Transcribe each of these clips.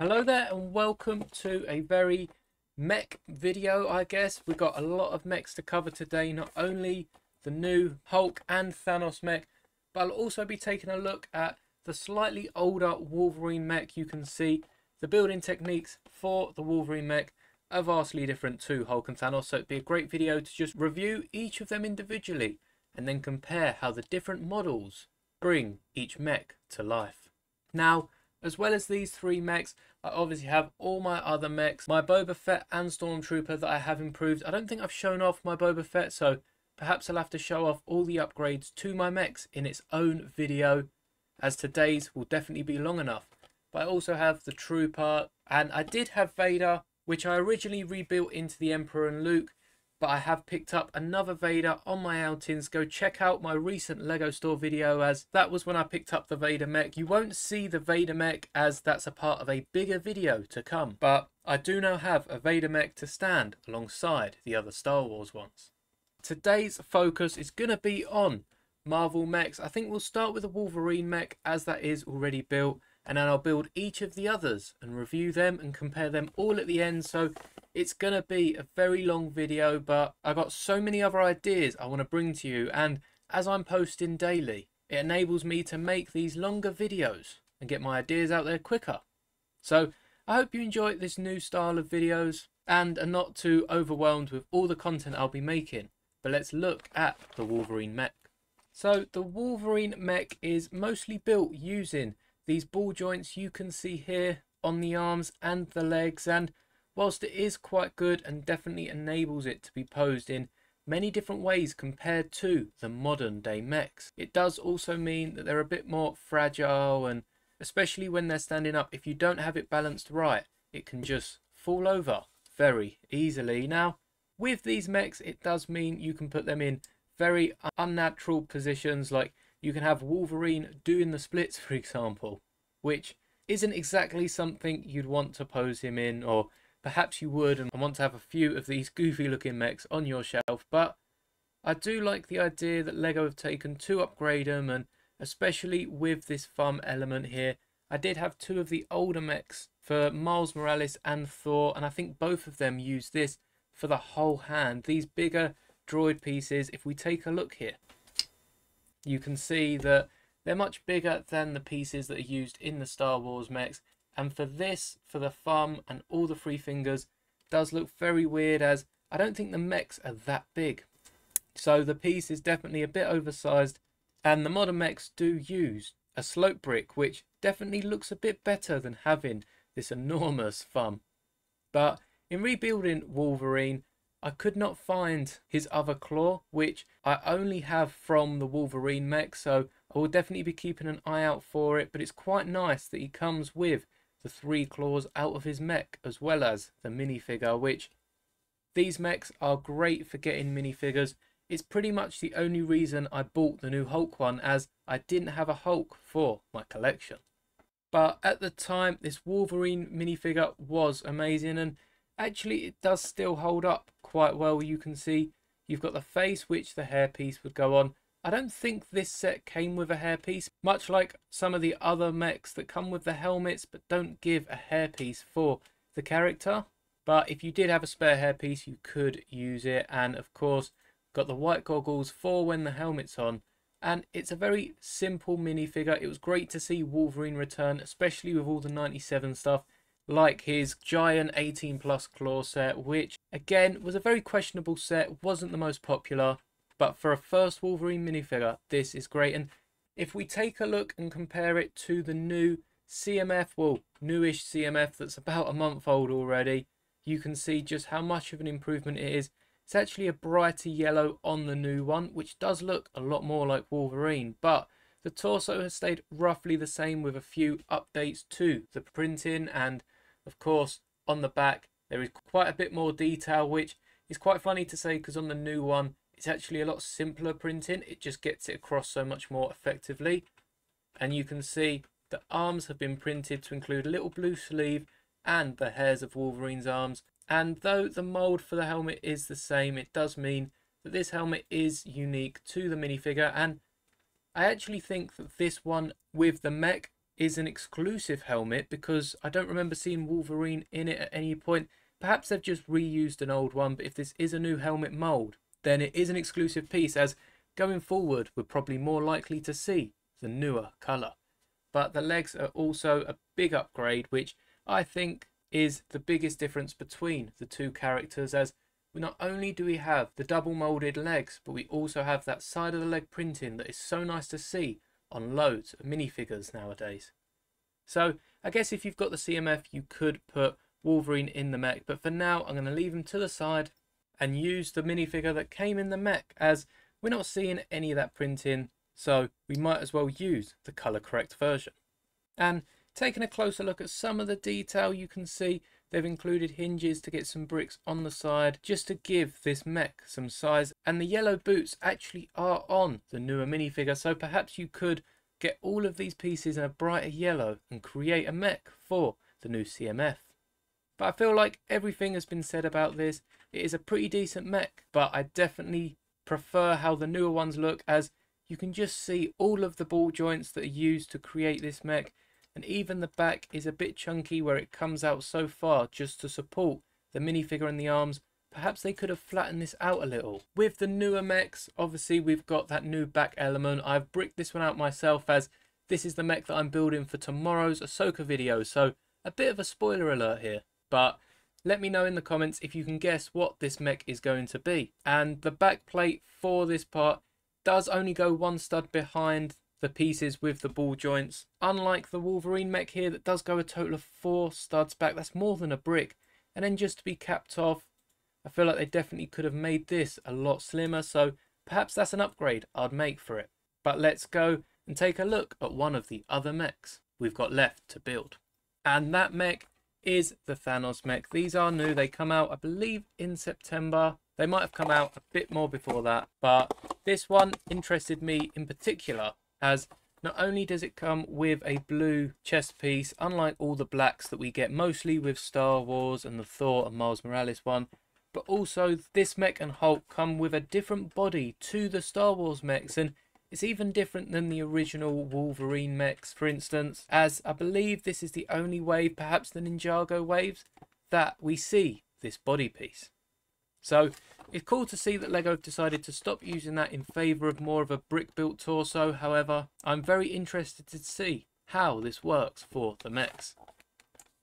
Hello there and welcome to a very mech video I guess. We've got a lot of mechs to cover today, not only the new Hulk and Thanos mech, but I'll also be taking a look at the slightly older Wolverine mech. You can see the building techniques for the Wolverine mech are vastly different to Hulk and Thanos, so it'd be a great video to just review each of them individually and then compare how the different models bring each mech to life. Now, as well as these three mechs, I obviously have all my other mechs, my Boba Fett and Stormtrooper that I have improved. I don't think I've shown off my Boba Fett, so perhaps I'll have to show off all the upgrades to my mechs in its own video, as today's will definitely be long enough. But I also have the Trooper, and I did have Vader, which I originally rebuilt into the Emperor and Luke, but I have picked up another Vader on my outings. Go check out my recent Lego store video as that was when I picked up the Vader mech. You won't see the Vader mech as that's a part of a bigger video to come, but I do now have a Vader mech to stand alongside the other Star Wars ones. Today's focus is going to be on Marvel mechs. I think we'll start with the Wolverine mech as that is already built and then I'll build each of the others and review them and compare them all at the end. So it's going to be a very long video, but I've got so many other ideas I want to bring to you. And as I'm posting daily, it enables me to make these longer videos and get my ideas out there quicker. So I hope you enjoy this new style of videos and are not too overwhelmed with all the content I'll be making. But let's look at the Wolverine mech. So the Wolverine mech is mostly built using these ball joints you can see here on the arms and the legs and whilst it is quite good and definitely enables it to be posed in many different ways compared to the modern day mechs. It does also mean that they're a bit more fragile and especially when they're standing up, if you don't have it balanced right, it can just fall over very easily. Now, with these mechs, it does mean you can put them in very unnatural positions like you can have Wolverine doing the splits, for example, which isn't exactly something you'd want to pose him in, or perhaps you would and want to have a few of these goofy looking mechs on your shelf, but I do like the idea that LEGO have taken to upgrade them, and especially with this thumb element here, I did have two of the older mechs for Miles Morales and Thor, and I think both of them use this for the whole hand. These bigger droid pieces, if we take a look here, you can see that they're much bigger than the pieces that are used in the Star Wars mechs. And for this, for the thumb and all the three fingers, does look very weird as I don't think the mechs are that big. So the piece is definitely a bit oversized and the modern mechs do use a slope brick which definitely looks a bit better than having this enormous thumb. But in rebuilding Wolverine, I could not find his other claw, which I only have from the Wolverine mech, so I will definitely be keeping an eye out for it, but it's quite nice that he comes with the three claws out of his mech, as well as the minifigure, which these mechs are great for getting minifigures. It's pretty much the only reason I bought the new Hulk one, as I didn't have a Hulk for my collection. But at the time, this Wolverine minifigure was amazing, and actually it does still hold up quite well. You can see you've got the face which the hairpiece would go on. I don't think this set came with a hairpiece, much like some of the other mechs that come with the helmets but don't give a hairpiece for the character. But if you did have a spare hairpiece, you could use it. And of course, got the white goggles for when the helmet's on. And it's a very simple minifigure. It was great to see Wolverine return, especially with all the 97 stuff like his giant 18 plus claw set, which again was a very questionable set, wasn't the most popular, but for a first Wolverine minifigure, this is great. And if we take a look and compare it to the new CMF, well, newish CMF that's about a month old already, you can see just how much of an improvement it is. It's actually a brighter yellow on the new one, which does look a lot more like Wolverine, but the torso has stayed roughly the same with a few updates to the printing and of course, on the back, there is quite a bit more detail, which is quite funny to say because on the new one, it's actually a lot simpler printing. It just gets it across so much more effectively. And you can see the arms have been printed to include a little blue sleeve and the hairs of Wolverine's arms. And though the mould for the helmet is the same, it does mean that this helmet is unique to the minifigure. And I actually think that this one with the mech is an exclusive helmet because I don't remember seeing Wolverine in it at any point. Perhaps they've just reused an old one, but if this is a new helmet mold, then it is an exclusive piece as going forward we're probably more likely to see the newer colour. But the legs are also a big upgrade which I think is the biggest difference between the two characters as not only do we have the double molded legs but we also have that side of the leg printing that is so nice to see on loads of minifigures nowadays. So I guess if you've got the CMF you could put Wolverine in the mech but for now I'm going to leave him to the side and use the minifigure that came in the mech as we're not seeing any of that printing so we might as well use the colour correct version. And taking a closer look at some of the detail you can see they've included hinges to get some bricks on the side just to give this mech some size and the yellow boots actually are on the newer minifigure so perhaps you could get all of these pieces in a brighter yellow and create a mech for the new CMF. But I feel like everything has been said about this. It is a pretty decent mech, but I definitely prefer how the newer ones look as you can just see all of the ball joints that are used to create this mech and even the back is a bit chunky where it comes out so far just to support the minifigure and the arms. Perhaps they could have flattened this out a little. With the newer mechs, obviously we've got that new back element. I've bricked this one out myself as this is the mech that I'm building for tomorrow's Ahsoka video. So a bit of a spoiler alert here. But let me know in the comments if you can guess what this mech is going to be. And the back plate for this part does only go one stud behind the pieces with the ball joints. Unlike the Wolverine mech here that does go a total of four studs back, that's more than a brick. And then just to be capped off, I feel like they definitely could have made this a lot slimmer, so perhaps that's an upgrade I'd make for it. But let's go and take a look at one of the other mechs we've got left to build. And that mech is the Thanos mech. These are new, they come out I believe in September. They might have come out a bit more before that, but this one interested me in particular as not only does it come with a blue chest piece, unlike all the blacks that we get mostly with Star Wars and the Thor and Miles Morales one, but also this mech and Hulk come with a different body to the Star Wars mechs and it's even different than the original Wolverine mechs, for instance, as I believe this is the only wave, perhaps the Ninjago waves, that we see this body piece. So it's cool to see that LEGO decided to stop using that in favour of more of a brick-built torso. However, I'm very interested to see how this works for the mechs.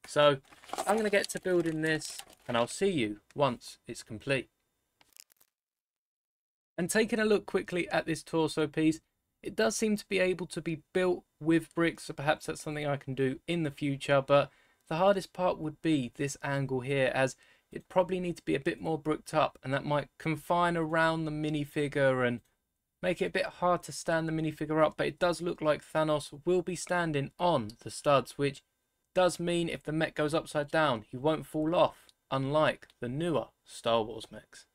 So I'm going to get to building this and I'll see you once it's complete. And taking a look quickly at this torso piece, it does seem to be able to be built with bricks, so perhaps that's something I can do in the future, but the hardest part would be this angle here as it probably need to be a bit more bricked up and that might confine around the minifigure and make it a bit hard to stand the minifigure up but it does look like Thanos will be standing on the studs which does mean if the mech goes upside down he won't fall off unlike the newer Star Wars mechs.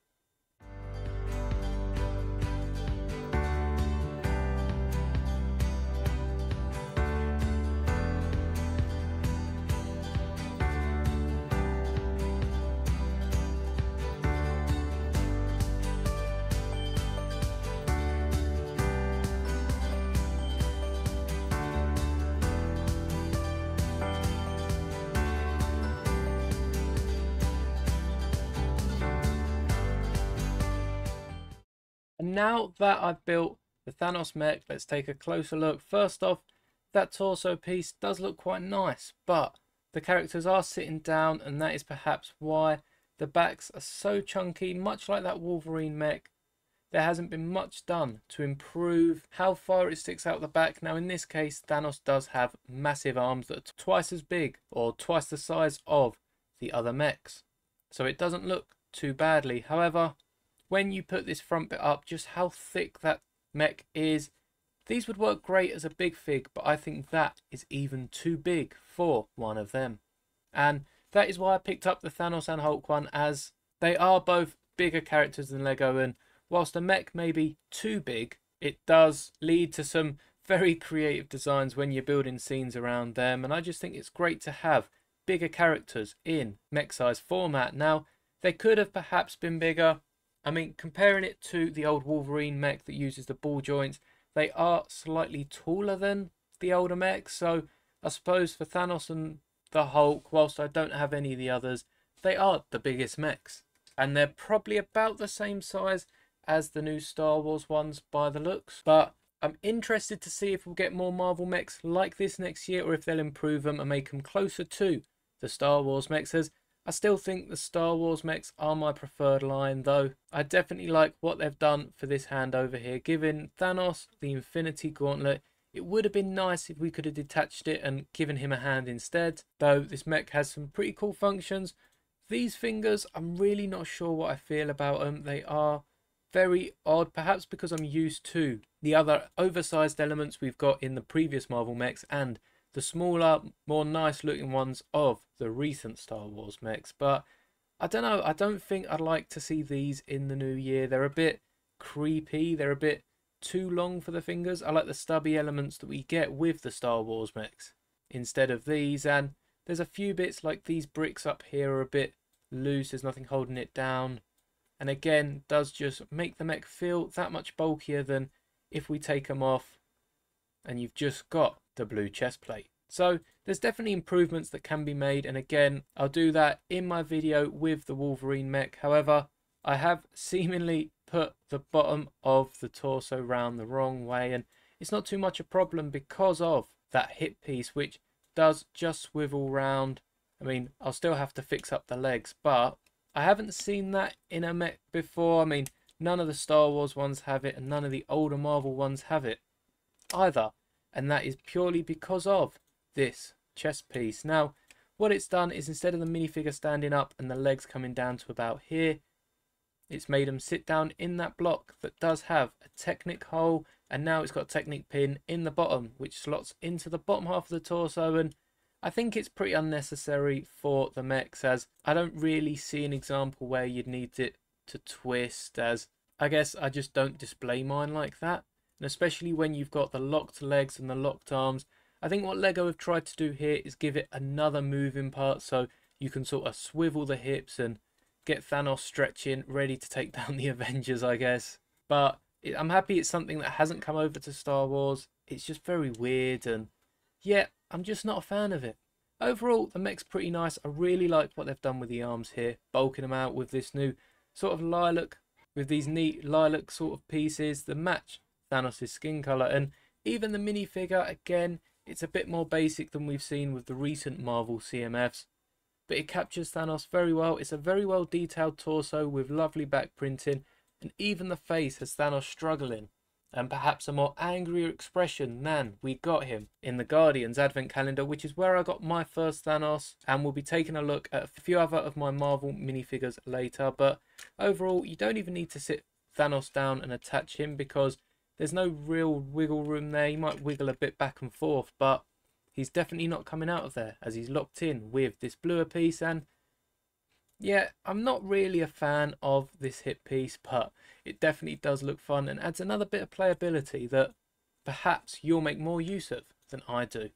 Now that I've built the Thanos mech, let's take a closer look. First off, that torso piece does look quite nice, but the characters are sitting down and that is perhaps why the backs are so chunky, much like that Wolverine mech. There hasn't been much done to improve how far it sticks out the back. Now in this case, Thanos does have massive arms that are twice as big or twice the size of the other mechs. So it doesn't look too badly. However, when you put this front bit up, just how thick that mech is. These would work great as a big fig, but I think that is even too big for one of them. And that is why I picked up the Thanos and Hulk one, as they are both bigger characters than Lego, and whilst the mech may be too big, it does lead to some very creative designs when you're building scenes around them, and I just think it's great to have bigger characters in mech size format. Now, they could have perhaps been bigger, I mean, comparing it to the old Wolverine mech that uses the ball joints, they are slightly taller than the older mechs. So I suppose for Thanos and the Hulk, whilst I don't have any of the others, they are the biggest mechs. And they're probably about the same size as the new Star Wars ones by the looks. But I'm interested to see if we'll get more Marvel mechs like this next year or if they'll improve them and make them closer to the Star Wars mechs. As I still think the Star Wars mechs are my preferred line, though I definitely like what they've done for this hand over here. Giving Thanos the Infinity Gauntlet, it would have been nice if we could have detached it and given him a hand instead, though this mech has some pretty cool functions. These fingers, I'm really not sure what I feel about them. They are very odd, perhaps because I'm used to the other oversized elements we've got in the previous Marvel mechs and the smaller, more nice looking ones of the recent Star Wars mechs. But I don't know, I don't think I'd like to see these in the new year. They're a bit creepy, they're a bit too long for the fingers. I like the stubby elements that we get with the Star Wars mechs instead of these. And there's a few bits like these bricks up here are a bit loose, there's nothing holding it down. And again, does just make the mech feel that much bulkier than if we take them off and you've just got the blue chest plate. So there's definitely improvements that can be made and again I'll do that in my video with the Wolverine mech. However, I have seemingly put the bottom of the torso round the wrong way and it's not too much a problem because of that hip piece which does just swivel round. I mean, I'll still have to fix up the legs, but I haven't seen that in a mech before. I mean, none of the Star Wars ones have it and none of the older Marvel ones have it either and that is purely because of this chest piece. Now, what it's done is instead of the minifigure standing up and the legs coming down to about here, it's made them sit down in that block that does have a Technic hole and now it's got a Technic pin in the bottom which slots into the bottom half of the torso and I think it's pretty unnecessary for the mechs as I don't really see an example where you'd need it to twist as I guess I just don't display mine like that and especially when you've got the locked legs and the locked arms. I think what Lego have tried to do here is give it another moving part so you can sort of swivel the hips and get Thanos stretching, ready to take down the Avengers, I guess. But I'm happy it's something that hasn't come over to Star Wars. It's just very weird and yeah, I'm just not a fan of it. Overall, the mech's pretty nice. I really like what they've done with the arms here, bulking them out with this new sort of lilac, with these neat lilac sort of pieces. The match Thanos' skin color. And even the minifigure, again, it's a bit more basic than we've seen with the recent Marvel CMFs. But it captures Thanos very well. It's a very well detailed torso with lovely back printing. And even the face has Thanos struggling. And perhaps a more angrier expression than we got him in the Guardians Advent Calendar, which is where I got my first Thanos. And we'll be taking a look at a few other of my Marvel minifigures later. But overall, you don't even need to sit Thanos down and attach him because there's no real wiggle room there. He might wiggle a bit back and forth, but he's definitely not coming out of there as he's locked in with this bluer piece. And yeah, I'm not really a fan of this hip piece, but it definitely does look fun and adds another bit of playability that perhaps you'll make more use of than I do.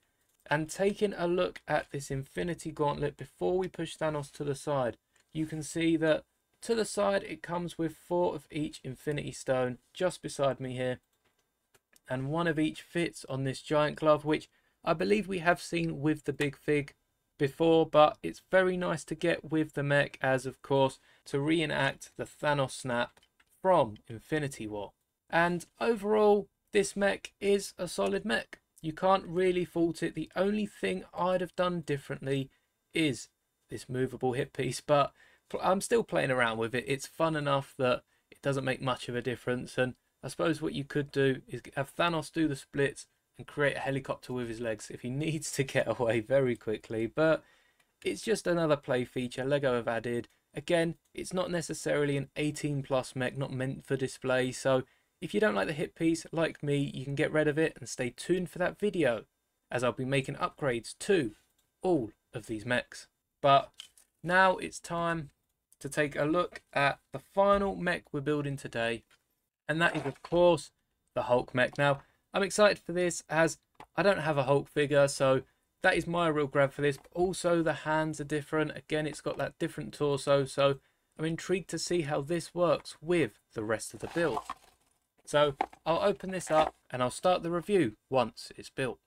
And taking a look at this Infinity Gauntlet before we push Thanos to the side, you can see that to the side, it comes with four of each Infinity Stone just beside me here. And one of each fits on this giant glove, which I believe we have seen with the Big Fig before, but it's very nice to get with the mech as, of course, to reenact the Thanos snap from Infinity War. And overall, this mech is a solid mech. You can't really fault it. The only thing I'd have done differently is this movable hip piece, but I'm still playing around with it. It's fun enough that it doesn't make much of a difference. And I suppose what you could do is have Thanos do the splits and create a helicopter with his legs if he needs to get away very quickly. But it's just another play feature Lego have added. Again, it's not necessarily an 18 plus mech, not meant for display. So if you don't like the hip piece, like me, you can get rid of it and stay tuned for that video as I'll be making upgrades to all of these mechs. But now it's time to take a look at the final mech we're building today. And that is, of course, the Hulk mech. Now, I'm excited for this as I don't have a Hulk figure, so that is my real grab for this. But also, the hands are different. Again, it's got that different torso, so I'm intrigued to see how this works with the rest of the build. So, I'll open this up and I'll start the review once it's built.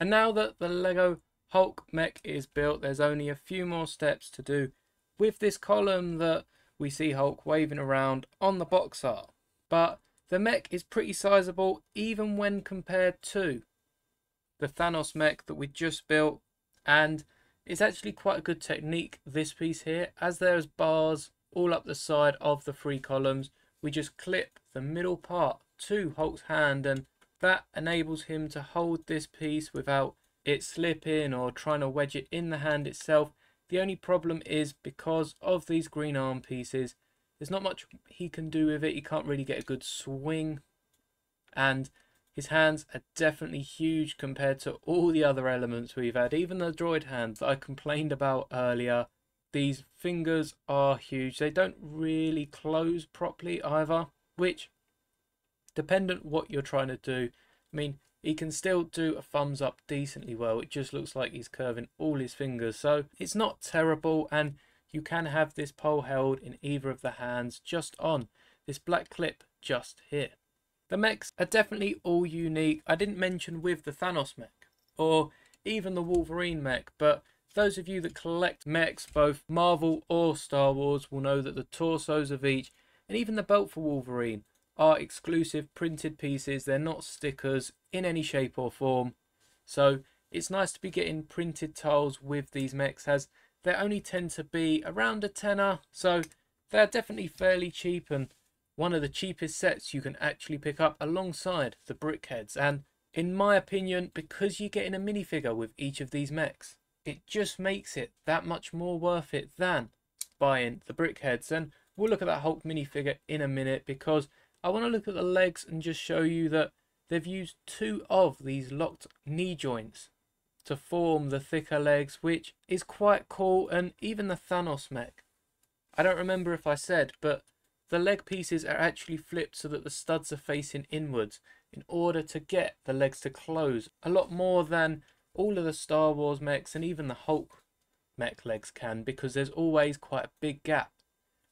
And now that the Lego Hulk mech is built, there's only a few more steps to do with this column that we see Hulk waving around on the box art. But the mech is pretty sizable even when compared to the Thanos mech that we just built and it's actually quite a good technique this piece here as there's bars all up the side of the three columns we just clip the middle part to Hulk's hand and that enables him to hold this piece without it slipping or trying to wedge it in the hand itself. The only problem is because of these green arm pieces, there's not much he can do with it. He can't really get a good swing and his hands are definitely huge compared to all the other elements we've had. Even the droid hands that I complained about earlier, these fingers are huge. They don't really close properly either, which dependent what you're trying to do. I mean, he can still do a thumbs up decently well. It just looks like he's curving all his fingers. So it's not terrible and you can have this pole held in either of the hands just on this black clip just here. The mechs are definitely all unique. I didn't mention with the Thanos mech or even the Wolverine mech, but those of you that collect mechs, both Marvel or Star Wars, will know that the torsos of each and even the belt for Wolverine are exclusive printed pieces. They're not stickers in any shape or form. So it's nice to be getting printed tiles with these mechs as they only tend to be around a tenner. So they're definitely fairly cheap and one of the cheapest sets you can actually pick up alongside the BrickHeadz. And in my opinion, because you're getting a minifigure with each of these mechs, it just makes it that much more worth it than buying the BrickHeadz. And we'll look at that Hulk minifigure in a minute because I want to look at the legs and just show you that they've used two of these locked knee joints to form the thicker legs, which is quite cool. And even the Thanos mech, I don't remember if I said, but the leg pieces are actually flipped so that the studs are facing inwards in order to get the legs to close a lot more than all of the Star Wars mechs and even the Hulk mech legs can because there's always quite a big gap.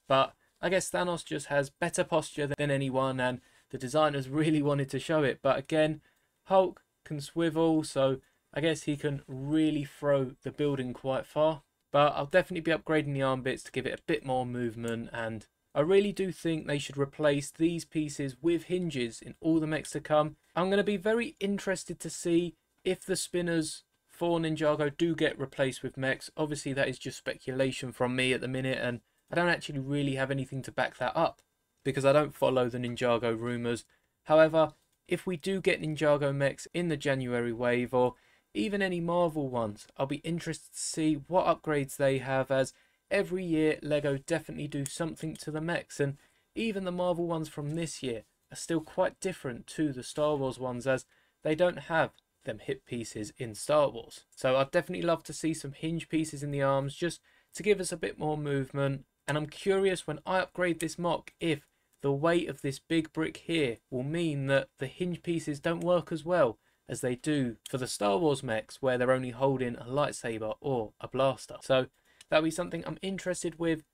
But I guess Thanos just has better posture than anyone, and the designers really wanted to show it. But again, Hulk can swivel, so I guess he can really throw the building quite far. But I'll definitely be upgrading the arm bits to give it a bit more movement, and I really do think they should replace these pieces with hinges in all the mechs to come. I'm going to be very interested to see if the spinners for Ninjago do get replaced with mechs. Obviously, that is just speculation from me at the minute, and I don't actually really have anything to back that up because I don't follow the Ninjago rumours. However, if we do get Ninjago mechs in the January wave or even any Marvel ones, I'll be interested to see what upgrades they have as every year Lego definitely do something to the mechs and even the Marvel ones from this year are still quite different to the Star Wars ones as they don't have them hip pieces in Star Wars. So I'd definitely love to see some hinge pieces in the arms just to give us a bit more movement and I'm curious when I upgrade this MOC if the weight of this big brick here will mean that the hinge pieces don't work as well as they do for the Star Wars mechs where they're only holding a lightsaber or a blaster. So that'll be something I'm interested with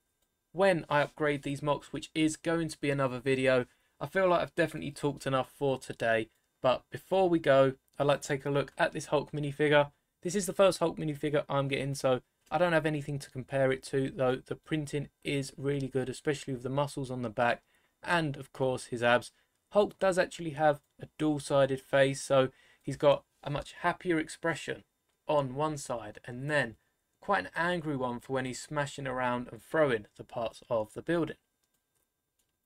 when I upgrade these MOCs, which is going to be another video. I feel like I've definitely talked enough for today, but before we go, I'd like to take a look at this Hulk minifigure. This is the first Hulk minifigure I'm getting, so I don't have anything to compare it to, though the printing is really good, especially with the muscles on the back and, of course, his abs. Hulk does actually have a dual-sided face, so he's got a much happier expression on one side and then quite an angry one for when he's smashing around and throwing the parts of the building.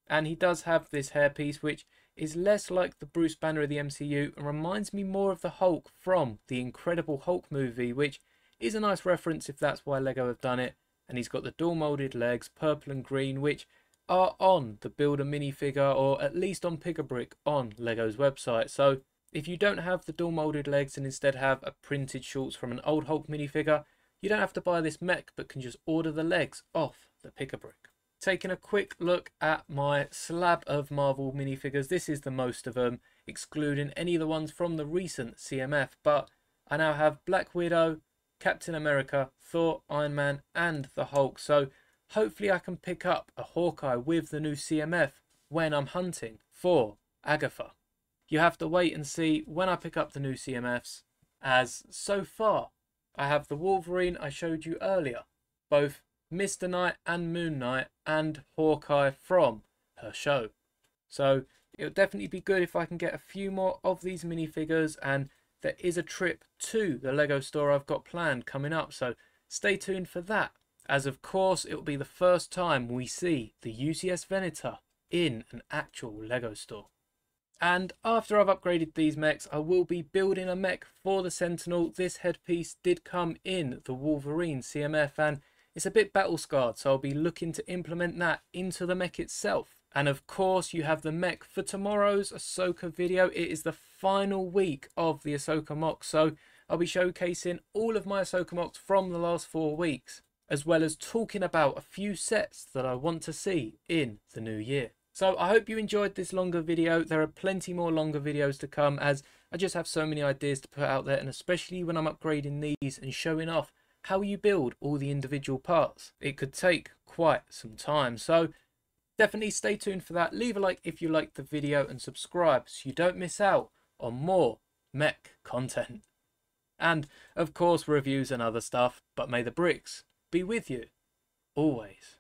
And he does have this hairpiece, which is less like the Bruce Banner of the MCU and reminds me more of the Hulk from the Incredible Hulk movie, which is a nice reference if that's why Lego have done it. And he's got the dual molded legs, purple and green, which are on the Builder minifigure or at least on Pick-a-Brick on Lego's website. So if you don't have the dual molded legs and instead have a printed shorts from an old Hulk minifigure, you don't have to buy this mech but can just order the legs off the Pick-a-Brick. Taking a quick look at my slab of Marvel minifigures, this is the most of them, excluding any of the ones from the recent CMF, but I now have Black Widow, Captain America, Thor, Iron Man, and the Hulk. So hopefully I can pick up a Hawkeye with the new CMF when I'm hunting for Agatha. You have to wait and see when I pick up the new CMFs as so far I have the Wolverine I showed you earlier, both Mr. Knight and Moon Knight and Hawkeye from her show. So it'll definitely be good if I can get a few more of these minifigures and there is a trip to the Lego store I've got planned coming up. So stay tuned for that as of course it will be the first time we see the UCS Venator in an actual Lego store. And after I've upgraded these mechs, I will be building a mech for the Sentinel. This headpiece did come in the Wolverine CMF and it's a bit battle scarred, so I'll be looking to implement that into the mech itself. And of course, you have the mech for tomorrow's Ahsoka video. It is the final week of the Ahsoka MOC, so I'll be showcasing all of my Ahsoka MOCs from the last four weeks, as well as talking about a few sets that I want to see in the new year. So I hope you enjoyed this longer video. There are plenty more longer videos to come as I just have so many ideas to put out there and especially when I'm upgrading these and showing off how you build all the individual parts. It could take quite some time. So definitely stay tuned for that. Leave a like if you liked the video and subscribe so you don't miss out on more mech content. And of course reviews and other stuff, but may the bricks be with you always.